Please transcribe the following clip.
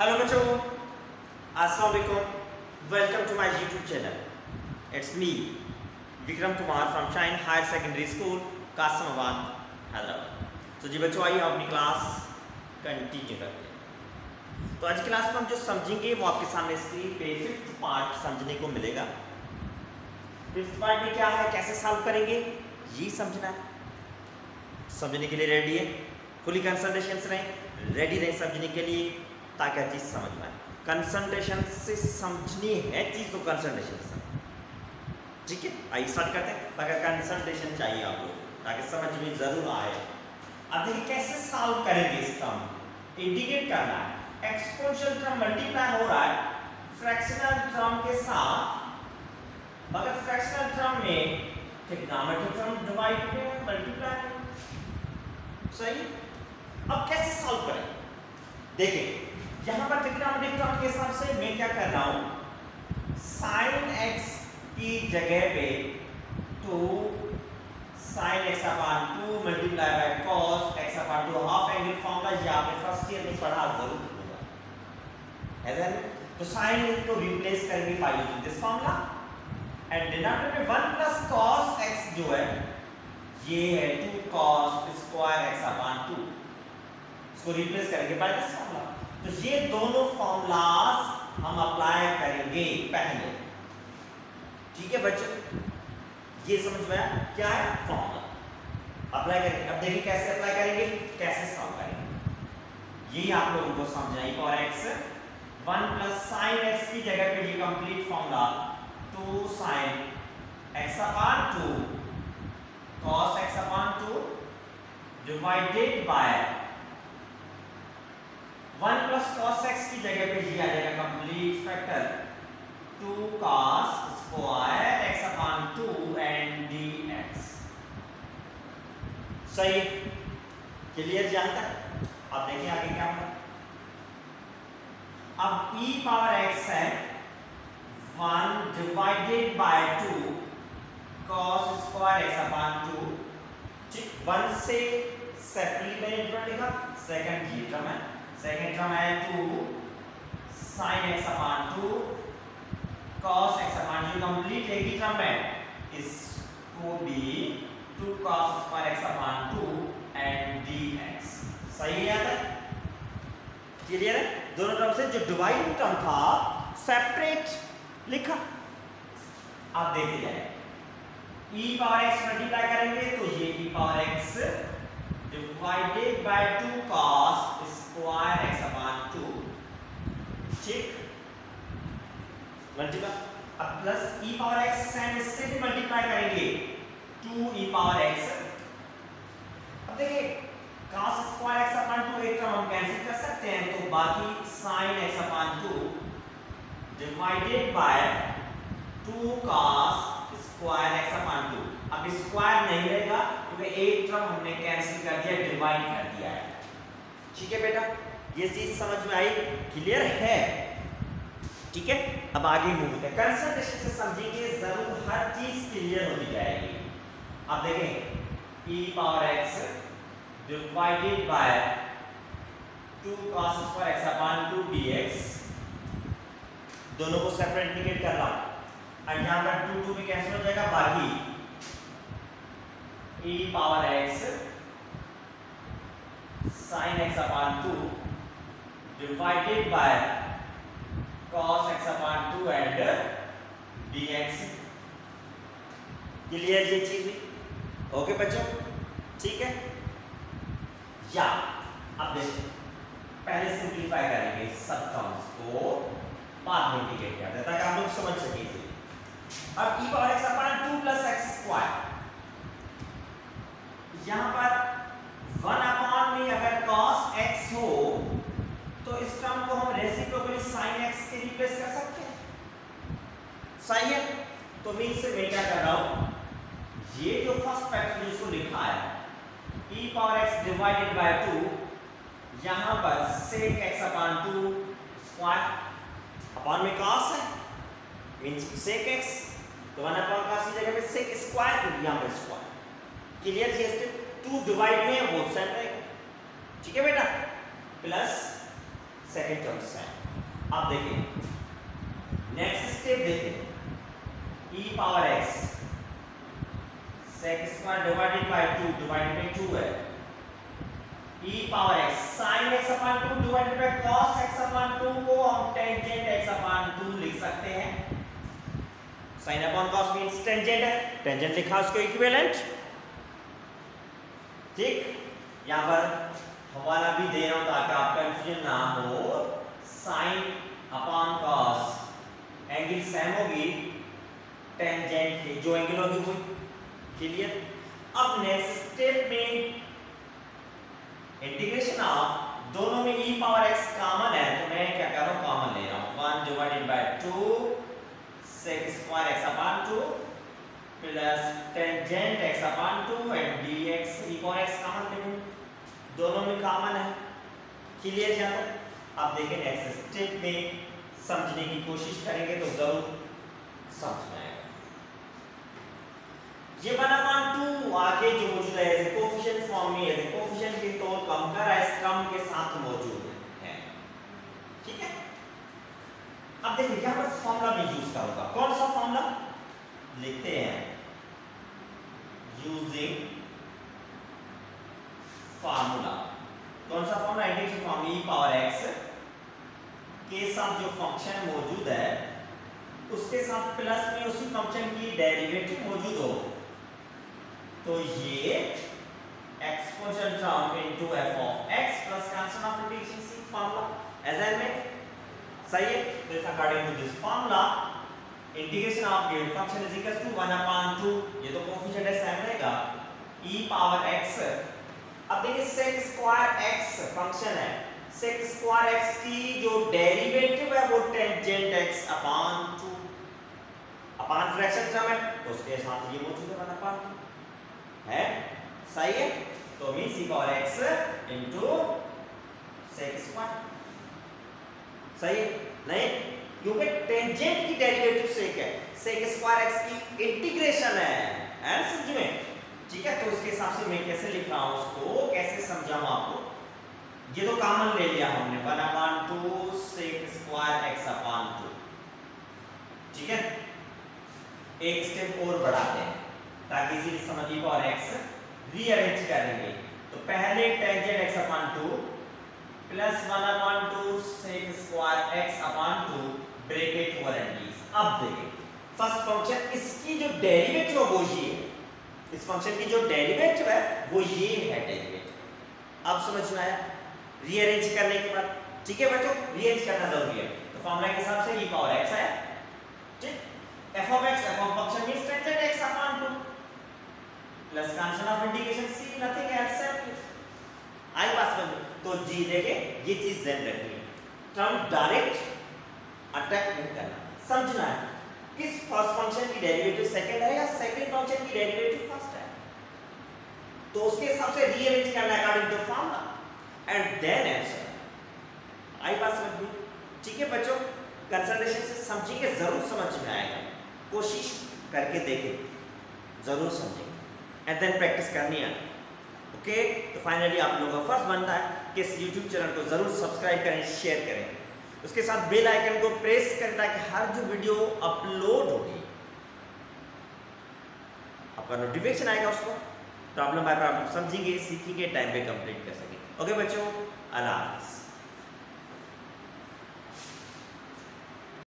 Hello बच्चों अस्सलाम वालेकुम welcome to my YouTube channel it's me Vikram Kumar from shine higher secondary school Kasmabad Hyderabad तो जी बच्चों, आइए अपनी क्लास कंटिन्यू करते हैं। तो आज क्लास में हम जो समझेंगे, वो आपके सामने स्क्रीन पे फिफ्थ पार्ट समझने को मिलेगा। फिफ्थ पार्ट में क्या है, कैसे सॉल्व करेंगे, ये समझना है। समझने के लिए रेडी है? फुली कंसंट्रेशन रहें रेडी रहें समझने के लिए। ताकि चीज़ समझ में आए कंसंट्रेशन से समझनी है चीज़ तो कंसंट्रेशन से ठीक है? आइए स्टार्ट करते हैं। अगर कंसंट्रेशन चाहिए आपको, ताकि समझ में ज़रूर आए। अब देखिए कैसे सॉल्व करेंगे इस टर्म इंडिकेट करना है। एक्सपोनेंशियल टर्म मल्टीप्लाई हो रहा है। फ्रैक्शनल टर्म के साथ, मगर फ्रैक्शनल टर्म में ट्रिग्नोमेट्रिक टर्म डिवाइड में मल्टीप्लाई सही? अब कैसे सॉल्व करें? देखिए यहाँ पर ट्रिग्नोमेट्रिक के हिसाब से? मैं क्या कर रहा हूँ? sin x की जगह पे two sin x upon 2 multiply by cos x upon 2 half angle formula ये आपने फ़र्स्ट ईयर में पढ़ा ज़रूर होगा है तो sin को रिप्लेस करेंगे by using this formula and denominator में 1 प्लस cos x जो है, ये है 2 cos स्क्वायर x अपान 2 इसको रिप्लेस करेंगे बाय दिस फार्मूला तो ये दोनों फॉर्मूलाज हम अप्लाई करेंगे पहले। ठीक है बच्चों? ये समझ में आया? क्या है? फॉर्मूला अप्लाई करेंगे। अब देखिए कैसे अप्लाई करेंगे? कैसे सॉल्व करेंगे? यही आप लोगों को समझना है और x one plus sine x की जगह पे ये complete formula two sine x upon two cos x upon two divided by plus cos x की जगह पे ये आ जाएगा complete factor two cos square x upon two and d x सही क्लियर जहाँ तक? अब देखिए आगे क्या होगा। अब e पावर x है one divided by two cos square x upon two ठीक वन से लिखा सेकंड ये टर्म है। सेकेंड टर्म है two sine x upon two cos x upon two complete एक ही टर्म है। इसको भी two cos square x upon two and d x सही है क्लियर है? दोनों टर्म से जो डिवाइड टर्म था सेपरेट लिखा। आप देखिए जाए e पावर x मल्टीप्लाई करेंगे तो ये e power x divided by 2 cos square x upon 2 ठीक मल्टीप्लाई अब plus e power x sine इससे भी मल्टीप्लाई करेंगे 2 e पावर x अब देखिए, cos स्क्वायर x अपान 2 एक टर्म हम कैंसिल कर सकते हैं तो बाकी sin x upon 2 divided by 2 cos square x upon 2 अब स्क्वायर नहीं रहेगा क्योंकि एक टर्म हमने कैंसिल कर दिया डिवाइड कर दिया है। ठीक है बेटा? ये चीज़ समझ में आई? क्लियर है? ठीक है? अब आगे मूव होते हैं। कंसंट्रेशन से समझेंगे, ज़रूर हर चीज़ क्लियर होती जाएगी। अब देखें e power x divided by 2 cos square x upon 2 dx दोनों को सेपरेट इंटीग्रेट कर रहा हूँ। और यहाँ पर 2 2 भी कैंसिल हो जाएगा, बाकी e power x sin x upon 2 divided by cos x upon 2 and dx. Clear ये चीज़ भी ओके बच्चों? ठीक है? या, अब देखिए। पहले सिंप्लीफाई करेंगे सब टर्म्स को, बाद में इंटीग्रेट करते हैं, ताकि आप लोग समझ सके अब e power x upon 2 plus x square यहाँ पर वन अपॉन में अगर cos x हो तो इस टर्म को हम रेसिप्रोकली sin x के रिप्लेस कर सकते हैं। सही है तो मैं इससे मैं क्या कर रहा हूँ? ये जो फ़र्स्ट फैक्टर जिसको लिखा है e power x divided by 2 यहाँ पर sec x upon 2 square upon में cos है। मींस sec x तो 1 अपॉन cos की जगह पे sec स्क्वायर यहाँ पर स्क्वायर क्लियर जी स्टेप टू डिवाइड में वो सेंटर ठीक है बेटा? Plus second term sine. अब देखिए नेक्स्ट स्टेप देखिए। E power x sec square divided by 2 divided by 2 है। e power x, sin x upon 2 divided by cos x upon 2 को हम टेंजेंट x अपॉन 2 लिख सकते हैं। sin upon cos means tangent है। टेंजेंट लिखा उसको इक्विवेलेंट ठीक? यहाँ पर हवाला भी दे रहा हूँ ताकि आप कंफ्यूजन ना हो। Sin upon cos angle same होगी। टेंजेंट की जो एंगल होगी वो क्लियर अब नेक्स्ट स्टेप में इंटीग्रेशन ऑफ़ दोनों में e पावर x कॉमन है। तो मैं क्या कर रहा हूँ? कॉमन ले रहा हूँ। 1 divided by 2 sec square x upon 2 plus tangent x upon 2 and dx e power x common ले दोनों में कॉमन है। क्लियर जाता अब देखें नेक्स्ट स्टेप में समझने की कोशिश करेंगे तो ज़रूर समझ में आएगा। ये वन अपॉन टू आगे जो मौजूद है एज ए कोफिशिएंट फॉर्म में एज ए कोफिशिएंट के तौर कम कर इस क्रम के साथ मौजूद है। ठीक है? अब देखिए, यहाँ पर फॉर्मूला भी यूज़ का होगा कौन सा फॉर्मूला लिखते हैं। यूजिंग फार्मूला कौन सा formula integration form e power x के साथ जो फ़ंक्शन मौजूद है, उसके साथ प्लस में उसी फ़ंक्शन की डेरिवेटिव मौजूद हो। तो ये exponential term into f of x plus constant of integration c formula. Assignment सही है? तो इस according to this formula integration of given function is equal to 1 upon 2 ये तो कोएफिशिएंट है सेम रहेगा। E power x. अब देखिए sec स्क्वायर x फ़ंक्शन है। Sec स्क्वायर x की जो डेरिवेटिव है वो tangent x upon 2 upon fraction term है? तो उसके साथ ये मौजूद है 1 अपॉन 2 है? सही है? तो means e power x sec square सही है? नहीं? क्योंकि टेंजेंट की डेरिवेटिव sec है। sec स्क्वायर x की इंटीग्रेशन है। एंड समझ? में ठीक है तो उसके हिसाब से मैं कैसे लिख रहा हूँ उसको? कैसे समझाऊं आपको? ये तो कॉमन ले लिया हमने। One upon two sec square upon two. ठीक है? एक स्टेप और बढ़ाते हैं, ताकि इजीली समझिए और एक्स रीअरेंज करेंगे। तो पहले tangent upon two plus one upon two sec square x upon two. Bracket over and अब देखिए फ़र्स्ट फ़ंक्शन इसकी जो डेरिवेटिव है वो ये है। इस फ़ंक्शन की जो डेरिवेटिव है वो ये है डेरिवेटिव अब समझ में आया रीअरेंज करने के बाद, ठीक है बच्चों? रीअरेंज करना ज़रूरी है। तो फॉर्मूला के हिसाब से e पावर x है। ठीक? f of x, f of function means tangent x upon 2 प्लस constant of integration c nothing except आई पास बन तो जी देखे ये चीज़ ध्यान रखनी है। टर्म डायरेक्ट अटैक नहीं करना। समझना है। किस फ़र्स्ट फ़ंक्शन की डेरिवेटिव सेकंड है या सेकंड फ़ंक्शन की डेरिवेटिव फ़र्स्ट है? तो उसके हिसाब से रीअरेंज करना according to formula and then answer आई बात समझ में ठीक है बच्चों कंसंट्रेशन से समझेंगे, ज़रूर समझ में आएगा। कोशिश करके देखें। ज़रूर समझेंगे। एंड देन प्रैक्टिस करनी है। ओके तो फाइनली आप लोगों का फ़र्स्ट बनता है कि इस यूट्यूब चैनल को ज़रूर सब्सक्राइब करें शेयर करें। उसके साथ बेल आइकन को प्रेस करें ताकि हर जो वीडियो अपलोड होगी, आपका नोटिफिकेशन आएगा उसको। प्रॉब्लम बाय प्रॉब्लम समझेंगे, सीखेंगे टाइम पे कंप्लीट कर सकेंगे। ओके बच्चों, अल्लाह हाफिज़।